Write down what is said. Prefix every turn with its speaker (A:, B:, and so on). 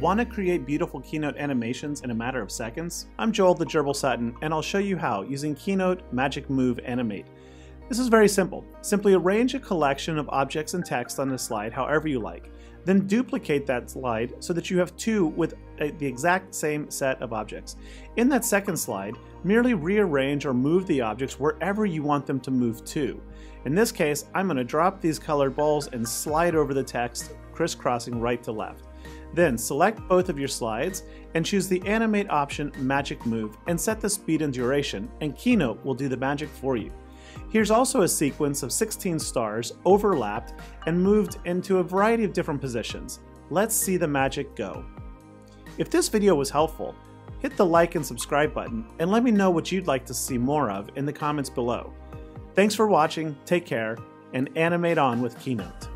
A: Want to create beautiful Keynote animations in a matter of seconds? I'm Joel the Gerbil Sutton, and I'll show you how using Keynote Magic Move Animate. This is very simple. Simply arrange a collection of objects and text on a slide however you like. Then duplicate that slide so that you have two with a, the exact same set of objects. In that second slide, merely rearrange or move the objects wherever you want them to move to. In this case, I'm going to drop these colored balls and slide over the text, crisscrossing right to left. Then select both of your slides and choose the Animate option Magic Move and set the speed and duration, and Keynote will do the magic for you. Here's also a sequence of 16 stars overlapped and moved into a variety of different positions. Let's see the magic go. If this video was helpful, hit the like and subscribe button and let me know what you'd like to see more of in the comments below. Thanks for watching, take care, and animate on with Keynote.